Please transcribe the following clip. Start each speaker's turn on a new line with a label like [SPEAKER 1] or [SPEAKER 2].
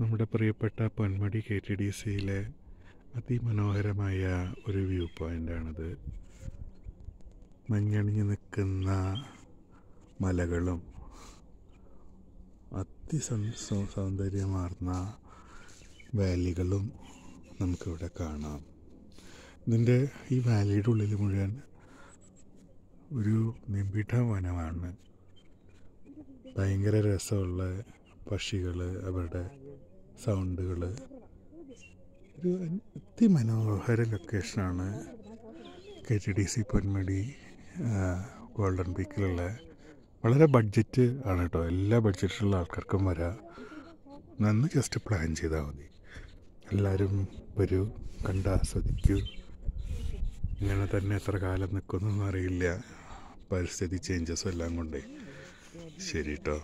[SPEAKER 1] നമ്മുടെ പ്രിയപ്പെട്ട പൊന്മടി K T D സിയിലെ അതിമനോഹരമായ ഒരു വ്യൂ പോയിന്റാണിത് മഞ്ഞണിഞ്ഞ് നിൽക്കുന്ന മലകളും അതിസൗ സൗന്ദര്യമാർന്ന വാലികളും നമുക്കിവിടെ കാണാം. ഇതിന്റെ ഈ വാലിയുടെ ഉള്ളിൽ മുഴുവൻ ഒരു നിബിഡ വനമാണ് ഭയങ്കര രസമുള്ള പക്ഷികൾ അവരുടെ സൗണ്ടുകൾ ഒരു അതിമനോഹര ലൊക്കേഷനാണ് K T D C Ponmudi golden പീക്കിലുള്ള വളരെ ബഡ്ജറ്റ് ആണ് കേട്ടോ എല്ലാ ബഡ്ജറ്റിലുള്ള ആൾക്കാർക്കും വരാം. നന്ന് ജസ്റ്റ് പ്ലാൻ ചെയ്താൽ മതി. എല്ലാവരും വരൂ കണ്ട് ആസ്വദിക്കൂ. ഇങ്ങനെ തന്നെ എത്ര കാലം നിൽക്കുന്നൊന്നും അറിയില്ല പരിസ്ഥിതി ചേഞ്ചസ് എല്ലാം കൊണ്ടേ. ശരി കേട്ടോ